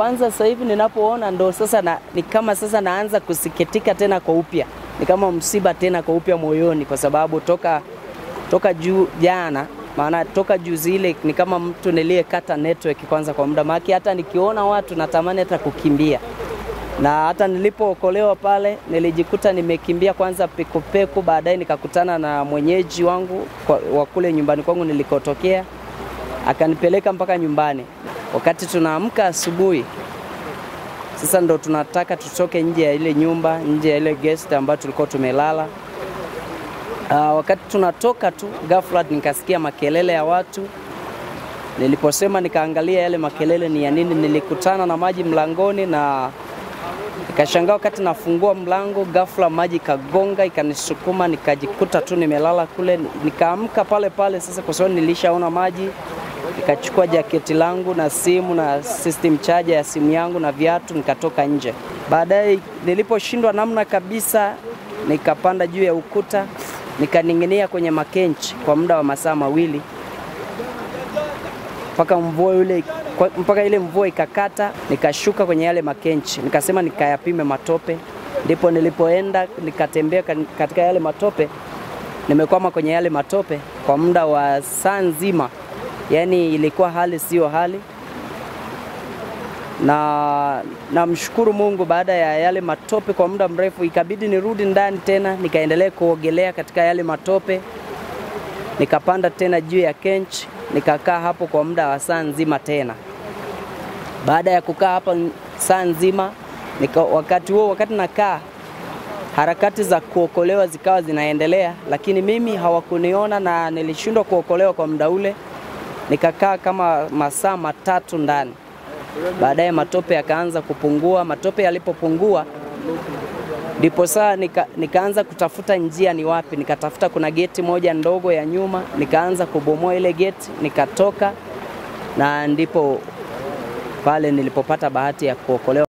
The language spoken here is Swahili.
kwanza sasa hivi ninapoona ndo sasa na, ni kama sasa naanza kusikitika tena kwa upya, ni kama msiba tena kwa upya moyoni, kwa sababu toka toka juu jana, maana toka juzi ile ni kama mtu niliyekata network kwanza kwa muda, maki, hata nikiona watu natamani hata kukimbia. Na hata nilipookolewa pale nilijikuta nimekimbia kwanza pekupeku, baadaye nikakutana na mwenyeji wangu wa kule nyumbani kwangu nilikotokea, akanipeleka mpaka nyumbani. Wakati tunaamka asubuhi, sasa ndo tunataka tutoke nje ya ile nyumba, nje ya ile guest ambayo tulikuwa tumelala. Uh, wakati tunatoka tu, ghafla nikasikia makelele ya watu. Niliposema nikaangalia yale makelele ni ya nini, nilikutana na maji mlangoni na Nikashangaa wakati nafungua mlango, ghafla maji ikagonga ikanisukuma, nikajikuta tu nimelala kule. Nikaamka pale pale sasa, kwa sababu nilishaona maji. Nikachukua jaketi langu na simu na system charger ya simu yangu na viatu, nikatoka nje. Baadaye niliposhindwa namna kabisa, nikapanda juu ya ukuta, nikaning'inia kwenye makenchi kwa muda wa masaa mawili mpaka mvua yule mpaka ile mvua ikakata, nikashuka kwenye yale makenchi, nikasema nikayapime matope. Ndipo nilipoenda nikatembea katika yale matope, nimekwama kwenye yale matope kwa muda wa saa nzima, yaani ilikuwa hali sio hali, na namshukuru Mungu, baada ya yale matope kwa muda mrefu, ikabidi nirudi ndani tena nikaendelea kuogelea katika yale matope nikapanda tena juu ya kench nikakaa hapo kwa muda wa saa nzima tena. Baada ya kukaa hapa saa nzima nika, wakati huo wakati nakaa harakati za kuokolewa zikawa zinaendelea, lakini mimi hawakuniona na nilishindwa kuokolewa kwa muda ule. Nikakaa kama masaa matatu ndani. Baadaye matope yakaanza kupungua. Matope yalipopungua ndipo saa nika, nikaanza kutafuta njia ni wapi. Nikatafuta kuna geti moja ndogo ya nyuma, nikaanza kubomoa ile geti, nikatoka na ndipo pale nilipopata bahati ya kuokolewa.